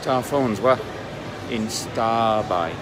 Star Phones were in Star by